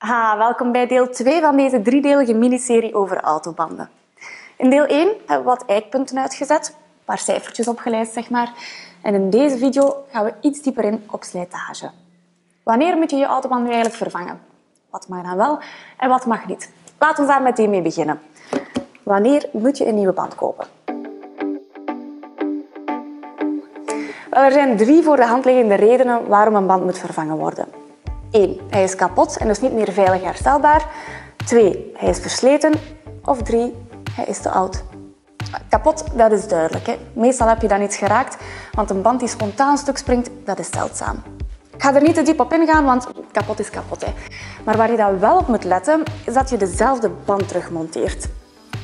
Ha, welkom bij deel 2 van deze driedelige miniserie over autobanden. In deel 1 hebben we wat eikpunten uitgezet, een paar cijfertjes opgelijst, zeg maar. En in deze video gaan we iets dieper in op slijtage. Wanneer moet je je autoband nu eigenlijk vervangen? Wat mag dan wel en wat mag niet? Laten we daar meteen mee beginnen. Wanneer moet je een nieuwe band kopen? Wel, er zijn drie voor de hand liggende redenen waarom een band moet vervangen worden. 1. Hij is kapot en dus niet meer veilig herstelbaar. 2. Hij is versleten. Of 3. Hij is te oud. Kapot, dat is duidelijk. Hè? Meestal heb je dan iets geraakt, want een band die spontaan stuk springt, dat is zeldzaam. Ik ga er niet te diep op ingaan, want kapot is kapot. Hè. Maar waar je dan wel op moet letten, is dat je dezelfde band terugmonteert.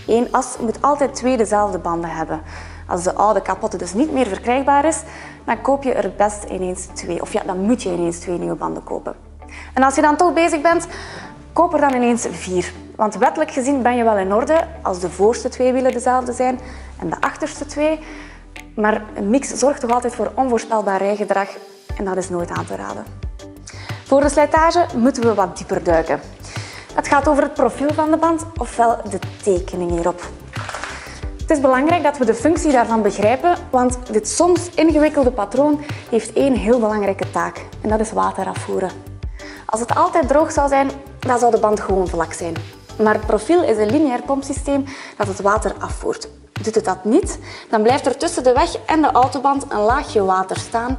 Eén as moet altijd twee dezelfde banden hebben. Als de oude kapotte dus niet meer verkrijgbaar is, dan koop je er best ineens twee. Of ja, dan moet je ineens twee nieuwe banden kopen. En als je dan toch bezig bent, koop er dan ineens vier. Want wettelijk gezien ben je wel in orde als de voorste twee wielen dezelfde zijn en de achterste twee. Maar een mix zorgt toch altijd voor onvoorspelbaar rijgedrag en dat is nooit aan te raden. Voor de slijtage moeten we wat dieper duiken. Het gaat over het profiel van de band, ofwel de tekening hierop. Het is belangrijk dat we de functie daarvan begrijpen, want dit soms ingewikkelde patroon heeft één heel belangrijke taak en dat is water afvoeren. Als het altijd droog zou zijn, dan zou de band gewoon vlak zijn. Maar het profiel is een lineair pompsysteem dat het water afvoert. Doet het dat niet, dan blijft er tussen de weg en de autoband een laagje water staan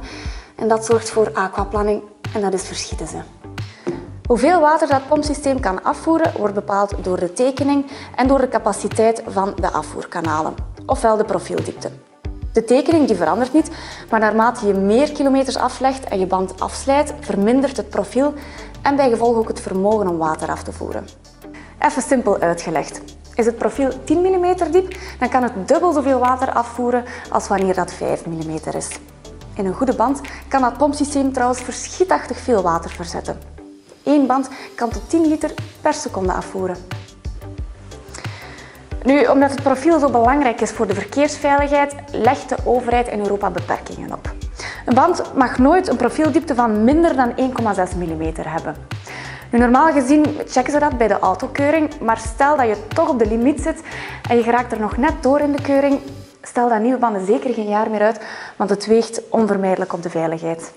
en dat zorgt voor aquaplaning en dat is verschieten ze. Hoeveel water dat pompsysteem kan afvoeren wordt bepaald door de tekening en door de capaciteit van de afvoerkanalen, ofwel de profieldiepte. De tekening die verandert niet, maar naarmate je meer kilometers aflegt en je band afslijt, vermindert het profiel en bij gevolg ook het vermogen om water af te voeren. Even simpel uitgelegd. Is het profiel 10 mm diep, dan kan het dubbel zoveel water afvoeren als wanneer dat 5 mm is. In een goede band kan dat pompsysteem trouwens verschietachtig veel water verzetten. Eén band kan tot 10 liter per seconde afvoeren. Nu, omdat het profiel zo belangrijk is voor de verkeersveiligheid, legt de overheid in Europa beperkingen op. Een band mag nooit een profieldiepte van minder dan 1,6 mm hebben. Nu, normaal gezien checken ze dat bij de autokeuring, maar stel dat je toch op de limiet zit en je geraakt er nog net door in de keuring, stel dat nieuwe banden zeker geen jaar meer uit, want het weegt onvermijdelijk op de veiligheid.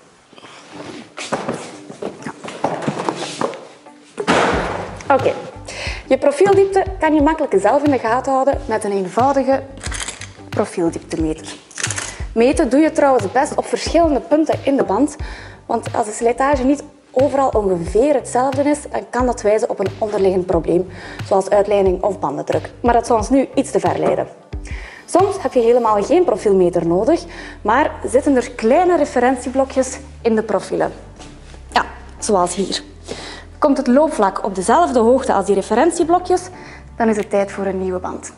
Oké, je profieldiepte kan je makkelijk zelf in de gaten houden met een eenvoudige profieldieptemeter. Meten doe je trouwens best op verschillende punten in de band, want als de slijtage niet overal ongeveer hetzelfde is, dan kan dat wijzen op een onderliggend probleem, zoals uitleiding of bandendruk. Maar dat zou ons nu iets te ver leiden. Soms heb je helemaal geen profielmeter nodig, maar zitten er kleine referentieblokjes in de profielen. Ja, zoals hier. Komt het loopvlak op dezelfde hoogte als die referentieblokjes, dan is het tijd voor een nieuwe band.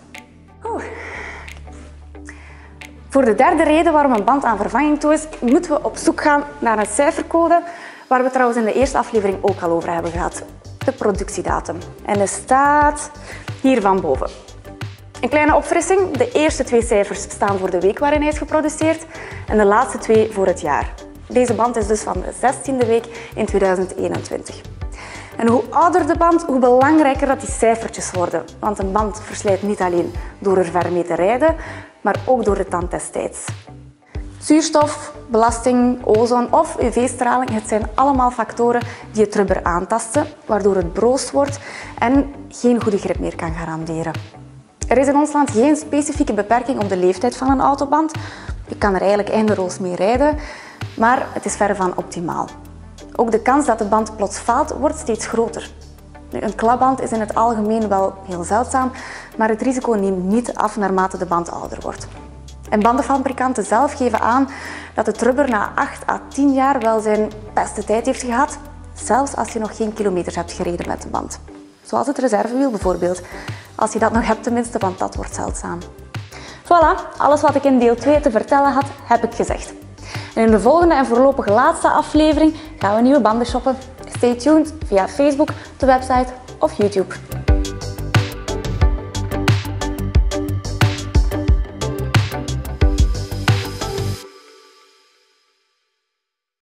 Voor de derde reden waarom een band aan vervanging toe is, moeten we op zoek gaan naar een cijfercode waar we trouwens in de eerste aflevering ook al over hebben gehad. De productiedatum. En die staat hier van boven. Een kleine opfrissing. De eerste twee cijfers staan voor de week waarin hij is geproduceerd en de laatste twee voor het jaar. Deze band is dus van de 16e week in 2021. En hoe ouder de band, hoe belangrijker dat die cijfertjes worden. Want een band verslijt niet alleen door er ver mee te rijden, maar ook door de tand destijds. Zuurstof, belasting, ozon of UV-straling, het zijn allemaal factoren die het rubber aantasten, waardoor het broos wordt en geen goede grip meer kan garanderen. Er is in ons land geen specifieke beperking op de leeftijd van een autoband. Je kan er eigenlijk eindeloos mee rijden, maar het is ver van optimaal. Ook de kans dat de band plots faalt wordt steeds groter. Een klapband is in het algemeen wel heel zeldzaam, maar het risico neemt niet af naarmate de band ouder wordt. En bandenfabrikanten zelf geven aan dat het rubber na 8 à 10 jaar wel zijn beste tijd heeft gehad, zelfs als je nog geen kilometers hebt gereden met de band. Zoals het reservewiel bijvoorbeeld. Als je dat nog hebt tenminste, want dat wordt zeldzaam. Voilà, alles wat ik in deel 2 te vertellen had, heb ik gezegd. En in de volgende en voorlopig laatste aflevering gaan we nieuwe banden shoppen. Stay tuned via Facebook, de website of YouTube.